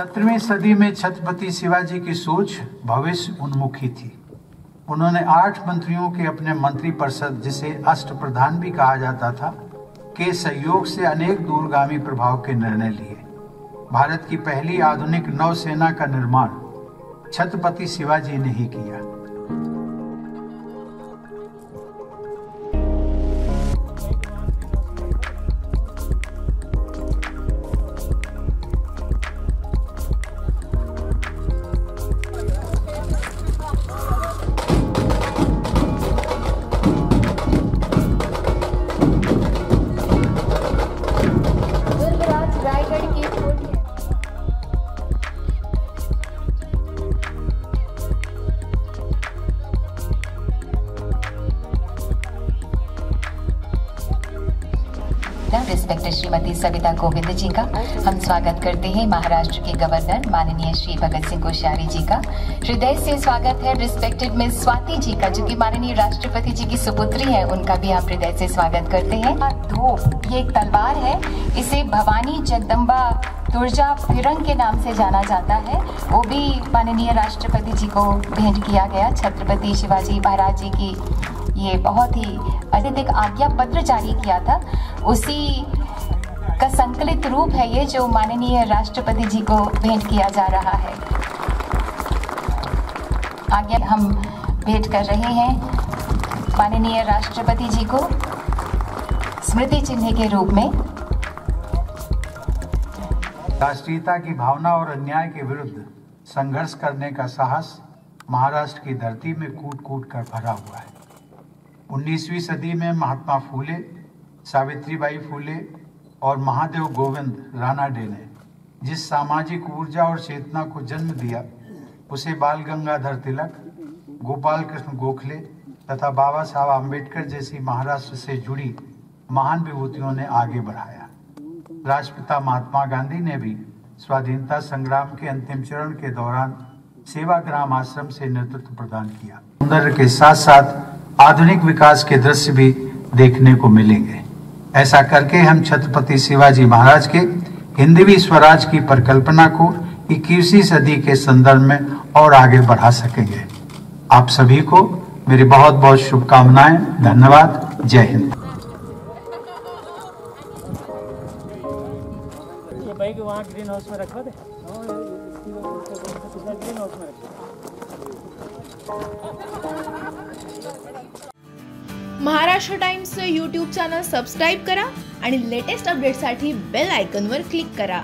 सत्रहवीं सदी में छत्रपति शिवाजी की सोच भविष्य उन्मुखी थी। उन्होंने आठ मंत्रियों के अपने मंत्री परिषद जिसे अष्ट प्रधान भी कहा जाता था, के सहयोग से अनेक दूरगामी प्रभाव के निर्णय लिए। भारत की पहली आधुनिक नौसेना का निर्माण छत्रपति शिवाजी ने ही किया। रिस्पेक्टेड श्रीमती सविता कोविंद जी का। हम स्वागत करते हैं महाराष्ट्र के गवर्नर, माननीय श्री भगत सिंह कोश्यारी जी का। हृदय से स्वागत है रिस्पेक्टेड मिस स्वाति जी का, जो कि माननीय राष्ट्रपति जी की सुपुत्री है, उनका भी हम हृदय से स्वागत करते हैं। धोप ये एक तलवार है, इसे भवानी जगदम्बा तुर्जा फिरंग के नाम से जाना जाता है। वो भी माननीय राष्ट्रपति जी को भेंट किया गया, छत्रपति शिवाजी महाराज जी की ये बहुत ही अत्यधिक आज्ञा पत्र जारी किया था। उसी का संकलित रूप है ये जो माननीय राष्ट्रपति जी को भेंट किया जा रहा है। आगे हम भेंट कर रहे हैं माननीय राष्ट्रपति जी को स्मृति चिन्ह के रूप में। राष्ट्रीयता की भावना और अन्याय के विरुद्ध संघर्ष करने का साहस महाराष्ट्र की धरती में कूट कूट कर भरा हुआ है। 19वीं सदी में महात्मा फूले, सावित्रीबाई फूले और महादेव गोविंद रानाडे ने जिस सामाजिक ऊर्जा और चेतना को जन्म दिया, उसे बाल गंगाधर तिलक, गोपाल कृष्ण गोखले तथा बाबा साहब आम्बेडकर जैसी महाराष्ट्र से जुड़ी महान विभूतियों ने आगे बढ़ाया। राष्ट्रपिता महात्मा गांधी ने भी स्वाधीनता संग्राम के अंतिम चरण के दौरान सेवाग्राम आश्रम से नेतृत्व प्रदान किया। सौंदर्य के साथ साथ आधुनिक विकास के दृश्य भी देखने को मिलेंगे। ऐसा करके हम छत्रपति शिवाजी महाराज के हिंदवी स्वराज की परिकल्पना को 21वीं सदी के संदर्भ में और आगे बढ़ा सकेंगे। आप सभी को मेरी बहुत बहुत शुभकामनाएँ। धन्यवाद। जय हिंद। वहाँ ग्रीन हाउस में रखवा दे। ग्रीन हाउस में रखवा महाराष्ट्र टाइम्सचं यूट्यूब चॅनल सबस्क्राईब करा आणि लेटेस्ट अपडेटसाठी बेल आयकनवर क्लिक करा.